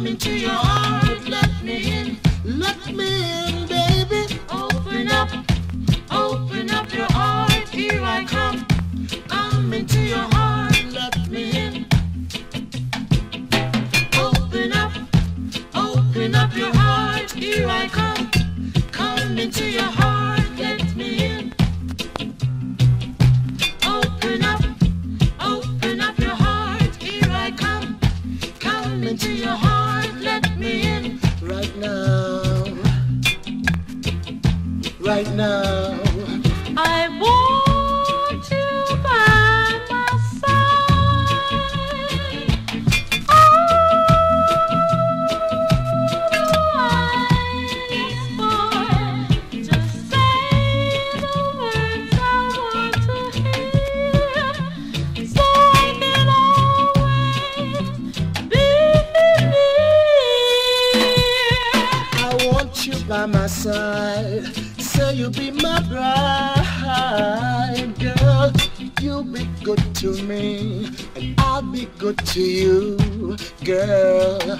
Come into your heart, let me in. Let me in, baby. Open up, open up your heart. Here I come. Come into your heart, let me in. Open up, open up your heart. Here I come. Come into your heart, let me in. Open up, open up your heart. Here I come. Come into your heart, Right now. I want you by my side. I ask for, just say the words I want to hear, so I can always be near. I want you by my side. Say you'll be my bride, girl. You'll be good to me, and I'll be good to you, girl.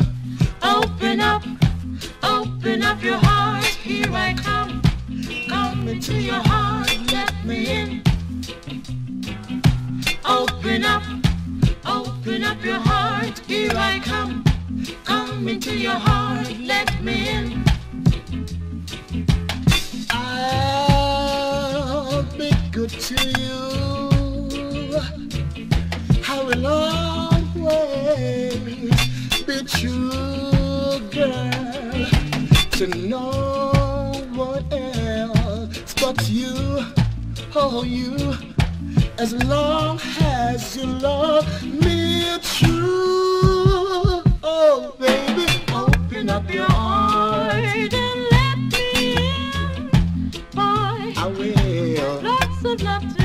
Open up, open up your heart, here I come. Come into your heart, let me in. Open up, open up your heart, here I come. Come into your heart, let me in. good to you. I will always be true, girl, to no one else but you, oh you, as long as you love me true. Oh baby, open up your arms. I will lots of to.